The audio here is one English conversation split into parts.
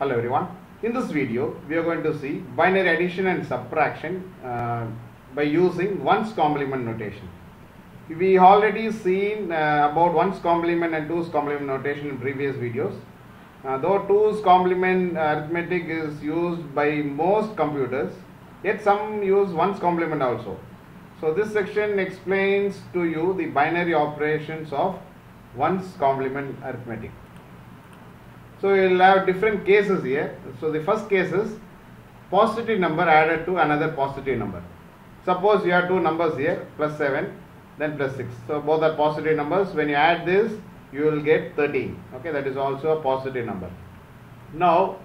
Hello everyone. In this video, we are going to see binary addition and subtraction uh, by using ones complement notation. We already seen uh, about ones complement and twos complement notation in previous videos. Uh, though twos complement arithmetic is used by most computers, yet some use ones complement also. So this section explains to you the binary operations of ones complement arithmetic. So you will have different cases here. So the first case is positive number added to another positive number. Suppose you have two numbers here, plus 7, then plus 6. So both are positive numbers. When you add this, you will get 13. Okay, that is also a positive number. Now,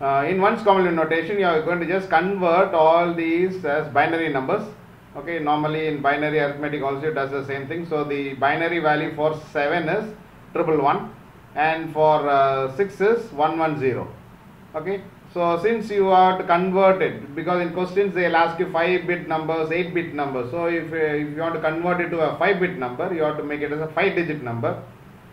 uh, in ones complement notation, you are going to just convert all these as binary numbers. Okay, normally in binary arithmetic also does the same thing. So the binary value for 7 is triple one and for uh, 6 is 110 okay? So since you are to convert it because in questions they will ask you 5 bit numbers 8 bit numbers. So if, uh, if you want to convert it to a 5 bit number you have to make it as a 5 digit number.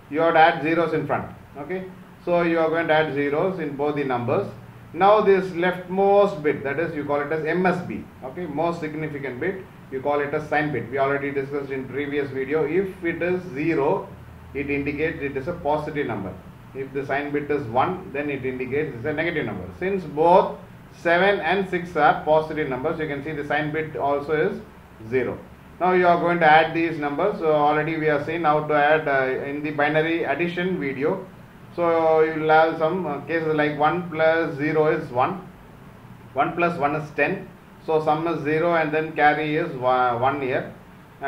You have to add zeros in front. Okay? So you are going to add zeros in both the numbers. Now this leftmost bit that is you call it as msb okay? Most significant bit you call it as sign bit. We already discussed in previous video if it is 0 it indicates it is a positive number. If the sign bit is 1, then it indicates it's a negative number. Since both 7 and 6 are positive numbers, you can see the sign bit also is 0. Now you are going to add these numbers. So already we have seen how to add uh, in the binary addition video. So you will have some uh, cases like 1 plus 0 is 1, 1 plus 1 is 10. So sum is 0 and then carry is 1 here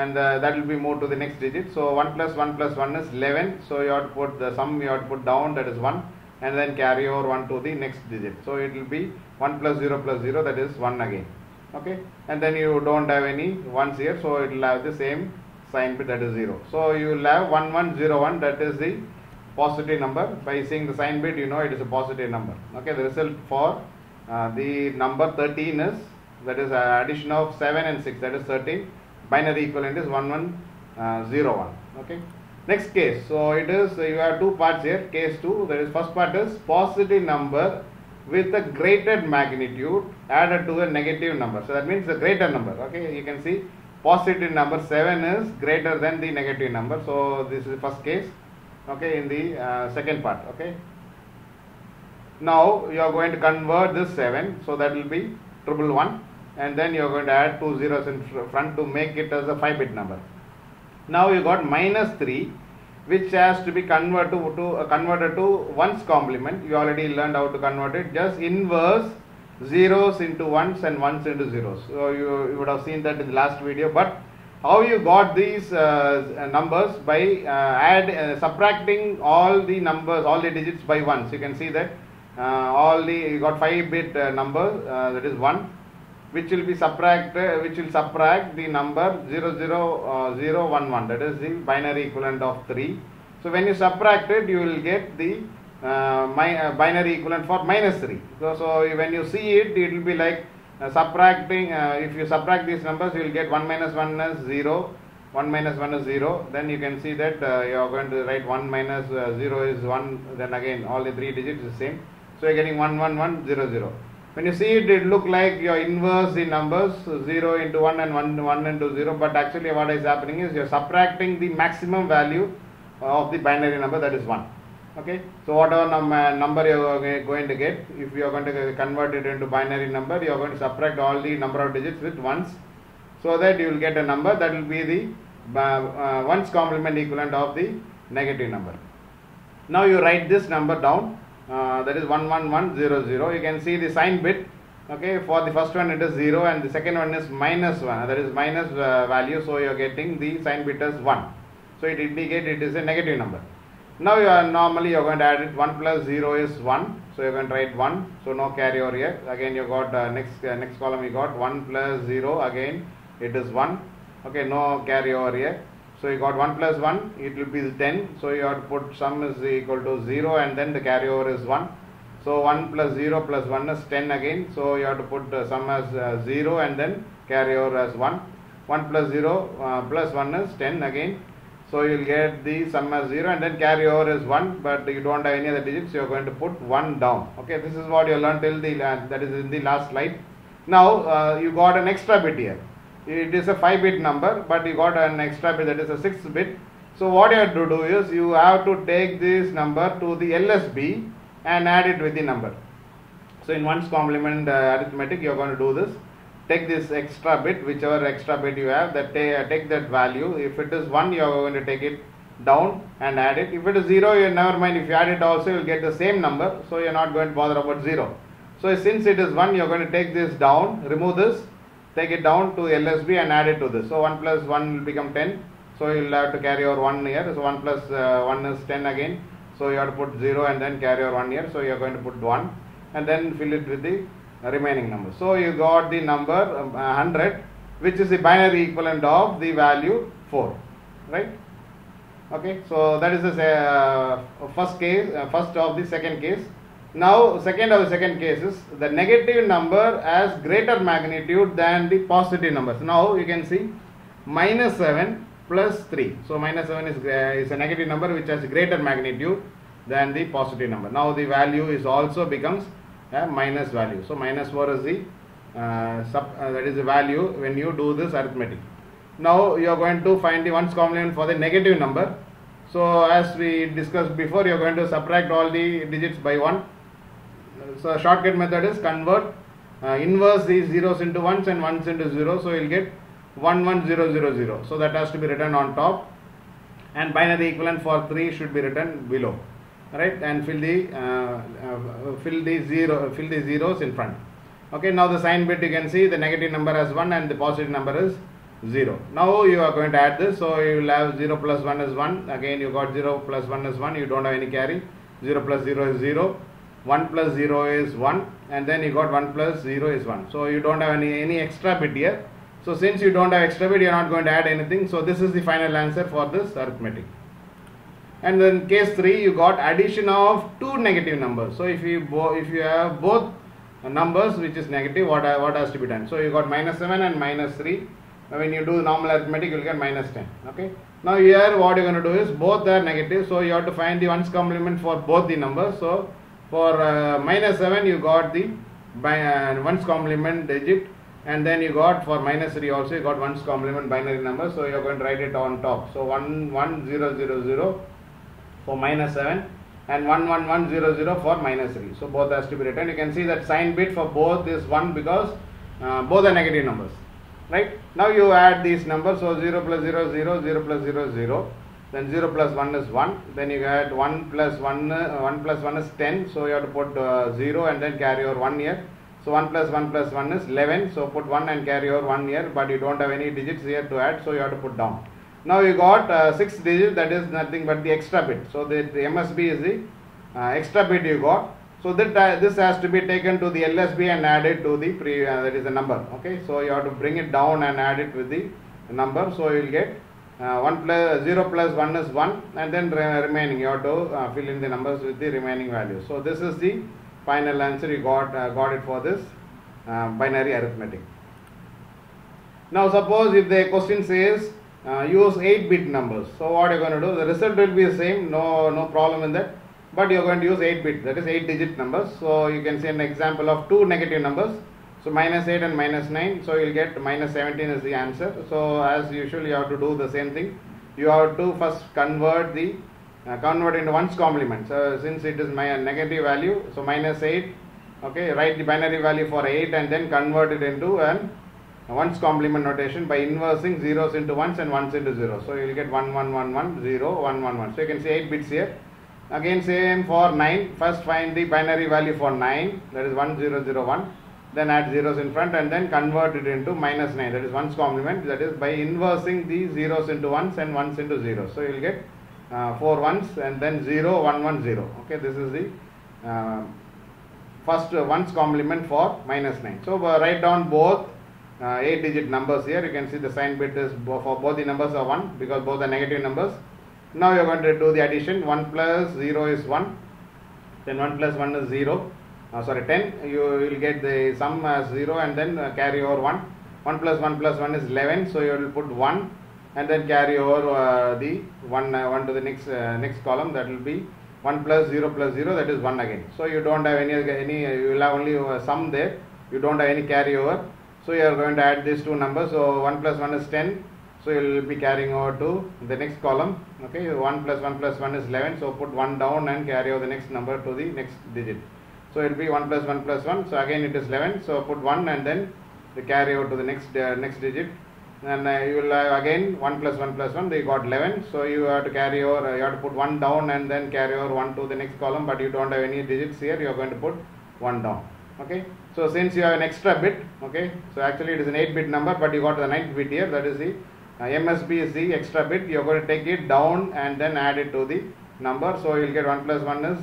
and uh, that will be moved to the next digit. So 1 plus 1 plus 1 is 11. So you have to put the sum you have to put down that is 1 and then carry over 1 to the next digit. So it will be 1 plus 0 plus 0 that is 1 again. Okay and then you don't have any ones here so it will have the same sign bit that is 0. So you will have 1101 that is the positive number. By seeing the sign bit you know it is a positive number. Okay the result for uh, the number 13 is that is addition of 7 and 6 that is 13 binary equivalent is 1101 okay? Next case. So it is you have two parts here. Case 2 that is first part is positive number with a greater magnitude added to a negative number. So that means the greater number. Okay? You can see positive number 7 is greater than the negative number. So this is the first case. Okay? In the uh, second part. Okay? Now you are going to convert this 7 so that will be triple one and then you are going to add two zeros in front to make it as a 5 bit number. Now you got minus 3 which has to be converted to, to uh, converted to ones complement. You already learned how to convert it. Just inverse zeros into ones and ones into zeros. So you, you would have seen that in the last video. But how you got these uh, numbers by uh, add uh, subtracting all the numbers, all the digits by ones. You can see that uh, all the you got 5 bit uh, number that is 1 which will be subtracted which will subtract the number 0 0 uh, 0 1 1 that is the binary equivalent of 3 so when you subtract it you will get the uh, my, uh, binary equivalent for minus 3 so, so when you see it it will be like subtracting if you subtract these numbers you will get 1 minus 1 is 0 1 minus 1 is 0 then you can see that you are going to write 1 minus 0 is 1 then again all the three digits is same. So you are getting 1 1 1 0 0 when you see it, it look like you inverse the numbers 0 into 1 and 1, 1 into 0, but actually what is happening is you are subtracting the maximum value of the binary number that is 1. Okay, so whatever num number you are going to get, if you are going to convert it into binary number, you are going to subtract all the number of digits with ones, so that you will get a number that will be the uh, uh, ones complement equivalent of the negative number. Now you write this number down uh, that is 11100 you can see the sign bit. Okay for the first one it is 0 and the second one is minus 1 that is minus uh, value so you are getting the sign bit as 1 so it indicates it is a negative number. Now you are normally you are going to add it. 1 plus 0 is 1 so you are going to write 1 so no carry over here. Again you got uh, next next column you got. 1 plus 0 again it is 1 okay no carry over here so you got 1 plus 1, it will be 10. So you have to put sum is equal to 0 and then the carryover is 1. So 1 plus 0 plus 1 is 10 again. So you have to put the sum as uh, 0 and then carryover as 1. 1 plus 0 uh, plus 1 is 10 again. So So you'll get the sum as 0 and then carry over is 1 but you don't have any other digits so you're going to put 1 down. Okay, this is what you learned till the la- that is in the last slide. Now uh, you got an extra bit here. It is a 5 bit number but you got an extra bit that is a 6 bit. So what you have to do is you have to take this number to the LSB and add it with the number. So in one's complement uh, arithmetic you are going to do this. Take this extra bit whichever extra bit you have that ta- take that value. If it is 1 you are going to take it down and add it. If it is 0 you never mind. If you add it also you will get the same number so you are not going to bother about 0 so since it is 1 you are going to take this down remove this take it down to LSB and add it to this. So 1 plus 1 will become 10 so you will have to carry over 1 here so 1 plus, uh, 1 is 10 again. So you have to put 0 and then carry over 1 here so you are going to put 1 and then fill it with the remaining number. So you got the number um, 100 which is the binary equivalent of the value 4 right? Okay. So that is the uh, first case uh, first of the second case now second of the second case is the negative number has greater magnitude than the positive numbers. Now you can see minus 7 plus 3 so minus 7 is, uh, is a negative number which has greater magnitude than the positive number. Now the value is also becomes a minus value. So minus 4 is the uh, sub, uh, that is the value when you do this arithmetic. Now you are going to find the ones complement for the negative number. So as we discussed before you are going to subtract all the digits by 1 so shortcut method is convert uh, inverse these zeros into ones and ones into zero so you'll get 11000 so that has to be written on top. And binary equivalent for 3 should be written below. Right? And fill the uh, uh, fill the zero fill the zeros in front. Okay? Now the sign bit you can see the negative number as 1 and the positive number is 0 now you are going to add this. So you will have 0 plus 1 is 1 again you got 0 plus 1 is 1 you don't have any carry. 0 plus 0 is 0 1 plus 0 is 1 and then you got 1 plus 0 is 1 so you don't have any any extra bit here. So since you don't have extra bit you are not going to add anything. So this is the final answer for this arithmetic. And then case 3 you got addition of two negative numbers. So if you if you have both numbers which is negative what what has to be done? So you got minus 7 and minus 3 now when you do normal arithmetic you will get minus 10 okay? Now here what you're going to do is both are negative. So you have to find the ones complement for both the numbers. So for uh, minus 7 you got the uh, ones complement digit. And then you got for minus 3 also you got ones complement binary number. So you're going to write it on top. So 1 1 0 0 0 for minus 7 and 11100 for minus 3 so both has to be written. You can see that sign bit for both is 1 because uh, both are negative numbers. Right? Now you add these numbers. So 0 plus 0 0 0 plus 0 0 then 0 plus 1 is 1 then you add 1 plus 1 uh, 1 plus 1 is 10 so you have to put uh, 0 and then carry over 1 here so 1 plus 1 plus 1 is 11 so put 1 and carry over 1 here but you don't have any digits here to add so you have to put down. Now you got uh, 6 digits that is nothing but the extra bit. So the, the msb is the uh, extra bit you got. So that uh, this has to be taken to the lsb and added to the pre uh, that is the number. Okay? So you have to bring it down and add it with the number. So you will get uh, 1 plus 0 plus 1 is 1 and then re- remaining you have to uh, fill in the numbers with the remaining values so this is the final answer you got uh, got it for this uh, binary arithmetic. Now suppose if the question says uh, use 8 bit numbers. So what you're going to do the result will be the same no no problem in that but you're going to use 8 bit that is 8 digit numbers. So you can see an example of two negative numbers so minus 8 and minus 9 so you'll get minus 17 is the answer. So as usual you have to do the same thing. You have to first convert the uh, convert into ones complement. So since it is my negative value so minus 8 okay write the binary value for 8 and then convert it into an ones complement notation by inversing zeros into ones and ones into zeros. So you will get 1 1 1 1 0 1 1 1 so you can see 8 bits here. Again same for 9 first find the binary value for 9 that is 1001 then add zeros in front and then convert it into minus 9 that is ones complement. That is by inversing the zeros into ones and ones into zeros. So you will get uh, 4 ones and then 0 1 1 0 okay this is the uh, first uh, ones complement for minus 9 so uh, write down both uh, 8 digit numbers here. You can see the sign bit is for both the numbers are 1 because both are negative numbers. Now you are going to do the addition. 1 plus 0 is 1 then 1 plus 1 is 0 uh, sorry 10 you will get the sum as 0 and then uh, carry over 1 1 plus 1 plus 1 is 11 so you will put 1 and then carry over uh, the 1, uh, 1 to the next, next column that will be 1 plus 0 plus 0 that is 1 again. So you don't have any, any you will have only sum there, you don't have any carryover. So you are going to add these two numbers. So 1 plus 1 is 10. So you will be carrying over to the next column. Okay, 1 plus 1 plus 1 is 11. So put 1 down and carry over the next number to the next digit. So it will be 1 plus 1 plus 1. So again it is 11. So put 1 and then the carry over to the next uh, next digit. And uh, you will have again 1 plus 1 plus 1. They got 11. So you have to carry over. Uh, you have to put 1 down and then carry over 1 to the next column. But you don't have any digits here. You are going to put 1 down. Okay. So since you have an extra bit. Okay. So actually it is an 8 bit number, but you got the 9th bit here. That is the uh, MSB is the extra bit. You are going to take it down and then add it to the number. So you will get 1 plus 1 is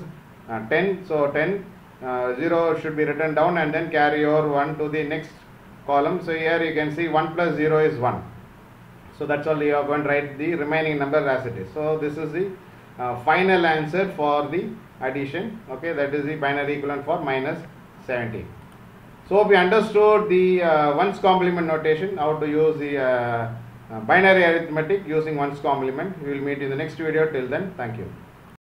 uh, 10. So 10. Uh, 0 should be written down and then carry over 1 to the next column. So here you can see 1 plus 0 is 1. So that's all you are going to write the remaining number as it is. So this is the uh, final answer for the addition. Okay, that is the binary equivalent for minus 17. So we understood the uh, ones complement notation, how to use the uh, uh, binary arithmetic using ones complement. We will meet in the next video. Till then, thank you.